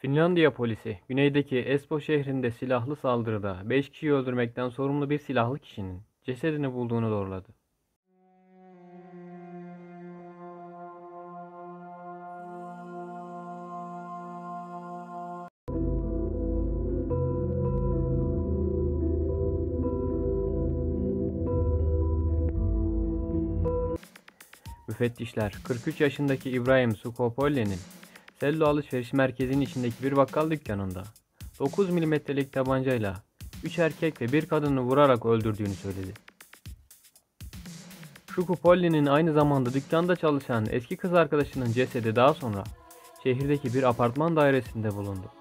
Finlandiya polisi, güneydeki Espoo şehrinde silahlı saldırıda 5 kişiyi öldürmekten sorumlu bir silahlı kişinin cesedini bulduğunu doğruladı. Müfettişler 43 yaşındaki İbrahim Sukopoli'nin Sello alışveriş merkezinin içindeki bir bakkal dükkanında 9 milimetrelik tabancayla 3 erkek ve bir kadını vurarak öldürdüğünü söyledi. Şukupolli'nin aynı zamanda dükkanda çalışan eski kız arkadaşının cesedi daha sonra şehirdeki bir apartman dairesinde bulundu.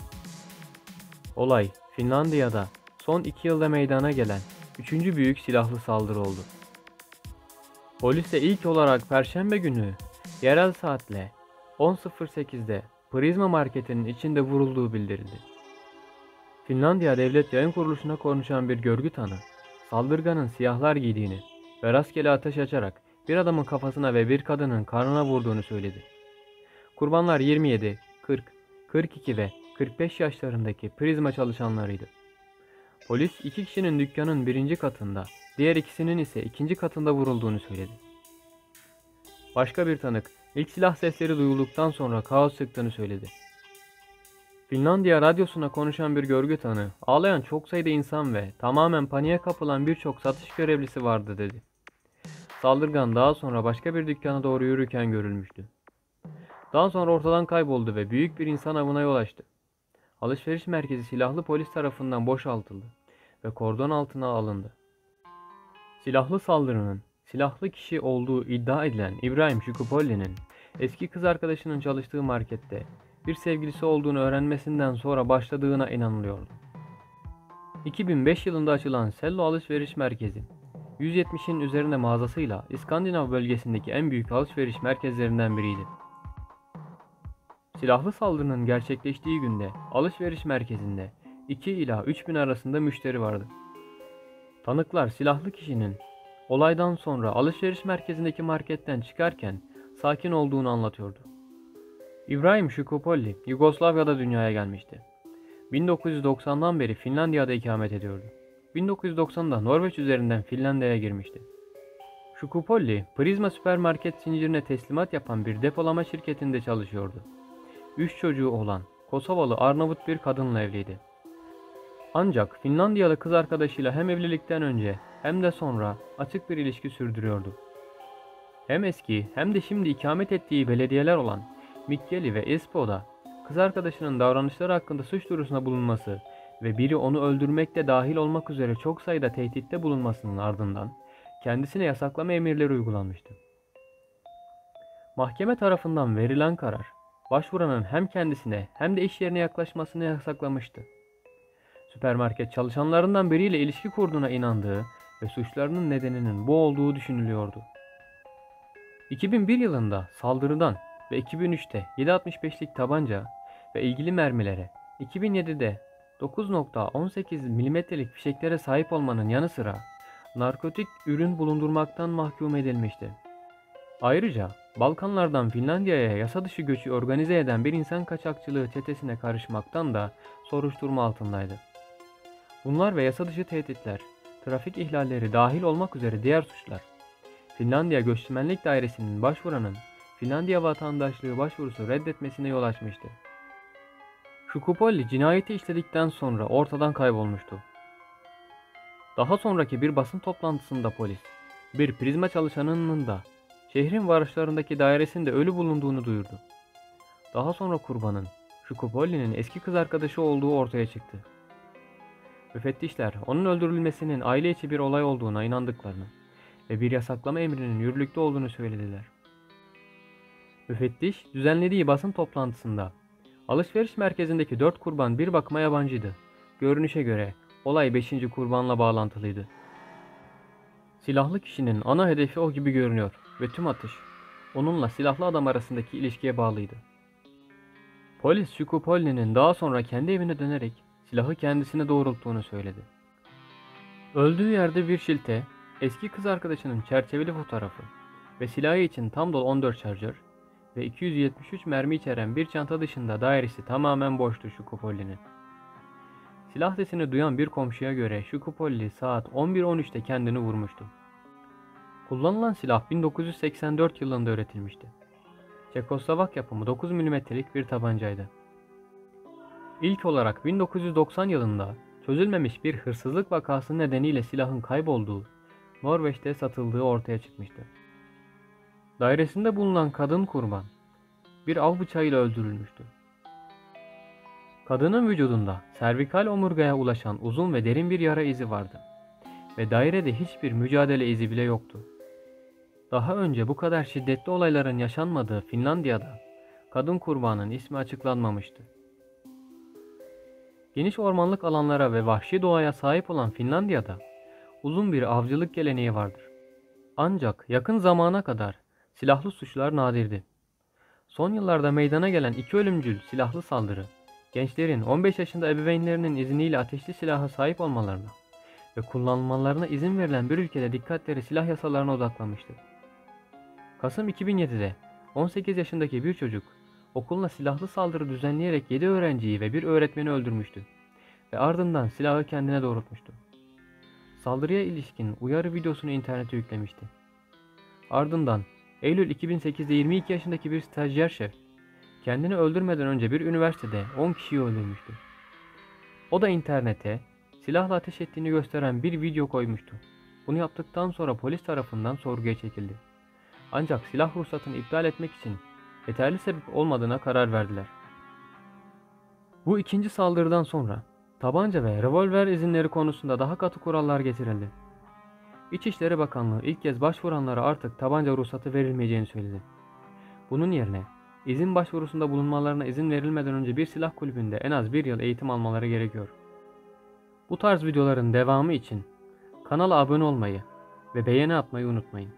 Olay Finlandiya'da son 2 yılda meydana gelen 3. büyük silahlı saldırı oldu. Polise ilk olarak Perşembe günü yerel saatle 10.08'de Prizma marketinin içinde vurulduğu bildirildi. Finlandiya Devlet Yayın Kuruluşu'na konuşan bir görgü tanı, saldırganın siyahlar giydiğini ve rastgele ateş açarak bir adamın kafasına ve bir kadının karnına vurduğunu söyledi. Kurbanlar 27, 40, 42 ve 45 yaşlarındaki prizma çalışanlarıydı. Polis iki kişinin dükkanın birinci katında, diğer ikisinin ise ikinci katında vurulduğunu söyledi. Başka bir tanık, ilk silah sesleri duyulduktan sonra kaos çıktığını söyledi. Finlandiya radyosuna konuşan bir görgü tanığı, ağlayan çok sayıda insan ve tamamen paniğe kapılan birçok satış görevlisi vardı dedi. Saldırgan daha sonra başka bir dükkana doğru yürürken görülmüştü. Daha sonra ortadan kayboldu ve büyük bir insan avına yol açtı. Alışveriş merkezi silahlı polis tarafından boşaltıldı ve kordon altına alındı. Silahlı saldırının silahlı kişi olduğu iddia edilen İbrahim Şukupoli'nin eski kız arkadaşının çalıştığı markette bir sevgilisi olduğunu öğrenmesinden sonra başladığına inanılıyordu. 2005 yılında açılan Sello Alışveriş Merkezi, 170'in üzerinde mağazasıyla İskandinav bölgesindeki en büyük alışveriş merkezlerinden biriydi. Silahlı saldırının gerçekleştiği günde alışveriş merkezinde 2 ila 3 bin arasında müşteri vardı. Tanıklar silahlı kişinin olaydan sonra alışveriş merkezindeki marketten çıkarken sakin olduğunu anlatıyordu. İbrahim Şukopolli Yugoslavya'da dünyaya gelmişti. 1990'dan beri Finlandiya'da ikamet ediyordu. 1990'da Norveç üzerinden Finlandiya'ya girmişti. Şukupolli, Prizma süpermarket zincirine teslimat yapan bir depolama şirketinde çalışıyordu. Üç çocuğu olan Kosovalı Arnavut bir kadınla evliydi. Ancak Finlandiyalı kız arkadaşıyla hem evlilikten önce hem de sonra açık bir ilişki sürdürüyordu. Hem eski hem de şimdi ikamet ettiği belediyeler olan Mikkeli ve Espoo'da kız arkadaşının davranışları hakkında suç duyurusuna bulunması ve biri onu öldürmekte dahil olmak üzere çok sayıda tehditte bulunmasının ardından kendisine yasaklama emirleri uygulanmıştı. Mahkeme tarafından verilen karar, başvuranın hem kendisine hem de iş yerine yaklaşmasını yasaklamıştı. Süpermarket çalışanlarından biriyle ilişki kurduğuna inandığı ve suçlarının nedeninin bu olduğu düşünülüyordu. 2001 yılında saldırıdan ve 2003'te 7.65'lik tabanca ve ilgili mermilere, 2007'de 9.18 milimetrelik fişeklere sahip olmanın yanı sıra narkotik ürün bulundurmaktan mahkum edilmişti. Ayrıca Balkanlardan Finlandiya'ya yasa dışı göçü organize eden bir insan kaçakçılığı çetesine karışmaktan da soruşturma altındaydı. Bunlar ve yasa dışı tehditler, trafik ihlalleri dahil olmak üzere diğer suçlar, Finlandiya Göçmenlik Dairesi'nin başvuranın Finlandiya vatandaşlığı başvurusu reddetmesine yol açmıştı. Şukupolli cinayeti işledikten sonra ortadan kaybolmuştu. Daha sonraki bir basın toplantısında polis, bir prizma çalışanının da şehrin varışlarındaki dairesinde ölü bulunduğunu duyurdu. Daha sonra kurbanın Şukupolli'nin eski kız arkadaşı olduğu ortaya çıktı. Müfettişler onun öldürülmesinin aile içi bir olay olduğuna inandıklarını ve bir yasaklama emrinin yürürlükte olduğunu söylediler. Müfettiş düzenlediği basın toplantısında alışveriş merkezindeki dört kurban bir bakıma yabancıydı. Görünüşe göre olay beşinci kurbanla bağlantılıydı. Silahlı kişinin ana hedefi o gibi görünüyor ve tüm atış onunla silahlı adam arasındaki ilişkiye bağlıydı. Polis Şukupolli'nin daha sonra kendi evine dönerek silahı kendisine doğrulttuğunu söyledi. Öldüğü yerde bir şilte, eski kız arkadaşının çerçeveli fotoğrafı ve silahı için tam dolu 14 şarjör ve 273 mermi içeren bir çanta dışında dairesi tamamen boştu şu Kupoli'nin. Silah sesini duyan bir komşuya göre şu Kupoli saat 11.13'te kendini vurmuştu. Kullanılan silah 1984 yılında üretilmişti. Çekoslovak yapımı 9 mm'lik bir tabancaydı. İlk olarak 1990 yılında çözülmemiş bir hırsızlık vakası nedeniyle silahın kaybolduğu, Norveç'te satıldığı ortaya çıkmıştı. Dairesinde bulunan kadın kurban bir av bıçağıyla öldürülmüştü. Kadının vücudunda servikal omurgaya ulaşan uzun ve derin bir yara izi vardı ve dairede hiçbir mücadele izi bile yoktu. Daha önce bu kadar şiddetli olayların yaşanmadığı Finlandiya'da kadın kurbanın ismi açıklanmamıştı. Geniş ormanlık alanlara ve vahşi doğaya sahip olan Finlandiya'da uzun bir avcılık geleneği vardır. Ancak yakın zamana kadar silahlı suçlar nadirdi. Son yıllarda meydana gelen iki ölümcül silahlı saldırı, gençlerin 15 yaşında ebeveynlerinin izniyle ateşli silaha sahip olmalarına ve kullanmalarına izin verilen bir ülkede dikkatleri silah yasalarına odaklanmıştır. Kasım 2007'de 18 yaşındaki bir çocuk okuluna silahlı saldırı düzenleyerek 7 öğrenciyi ve bir öğretmeni öldürmüştü ve ardından silahı kendine doğrultmuştu. Saldırıya ilişkin uyarı videosunu internete yüklemişti. Ardından Eylül 2008'de 22 yaşındaki bir stajyer şef kendini öldürmeden önce bir üniversitede 10 kişiyi öldürmüştü. O da internete silahla ateş ettiğini gösteren bir video koymuştu. Bunu yaptıktan sonra polis tarafından sorguya çekildi. Ancak silah ruhsatını iptal etmek için yeterli sebep olmadığına karar verdiler. Bu ikinci saldırıdan sonra tabanca ve revolver izinleri konusunda daha katı kurallar getirildi. İçişleri Bakanlığı ilk kez başvuranlara artık tabanca ruhsatı verilmeyeceğini söyledi. Bunun yerine izin başvurusunda bulunmalarına izin verilmeden önce bir silah kulübünde en az bir yıl eğitim almaları gerekiyor. Bu tarz videoların devamı için kanala abone olmayı ve beğeni atmayı unutmayın.